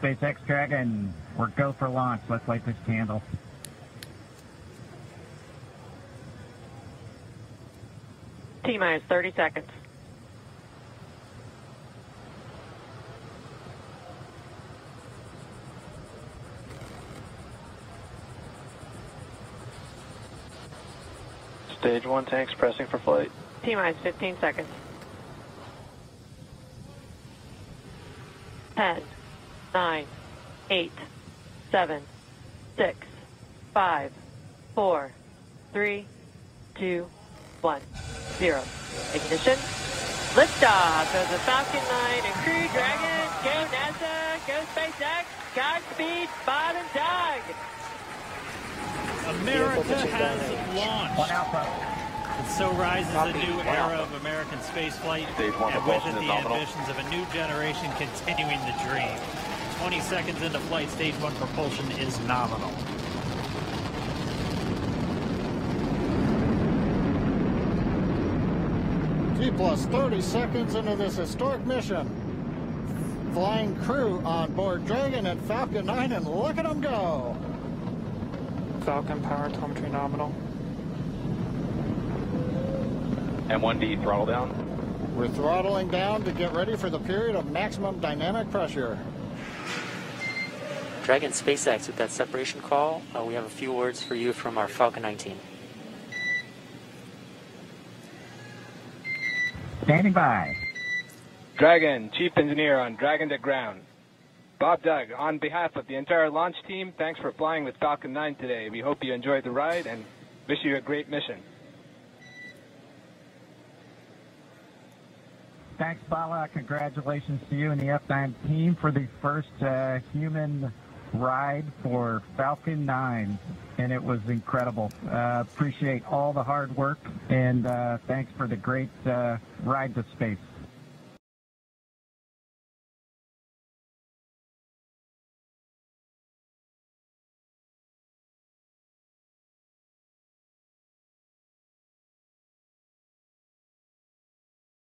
SpaceX Dragon. We're go for launch. Let's light this candle. T minus 30 seconds. Stage one tanks pressing for flight. T minus 15 seconds. 10, 9, 8, 7, 6, 5, 4, 3, 2, 1, 0. Ignition. Liftoff of the Falcon 9 and Crew Dragon. Go NASA. Go SpaceX. Godspeed, Bob and Doug. America has One launched. Alpha. And so rises a new era of American spaceflight, and with it the ambitions of a new generation continuing the dream. 20 seconds into flight, stage one propulsion is nominal. T plus 30 seconds into this historic mission. Flying crew on board Dragon and Falcon 9, and look at them go. Falcon power telemetry nominal. M1D throttle down. We're throttling down to get ready for the period of maximum dynamic pressure. Dragon SpaceX, with that separation call, uh, we have a few words for you from our Falcon 19. Standing by. Dragon, Chief Engineer on Dragon to Ground. Bob Doug, on behalf of the entire launch team, thanks for flying with Falcon 9 today. We hope you enjoyed the ride and wish you a great mission. Thanks, Bala. Congratulations to you and the F9 team for the first uh, human ride for Falcon 9. And it was incredible. Uh, appreciate all the hard work and uh, thanks for the great uh, ride to space.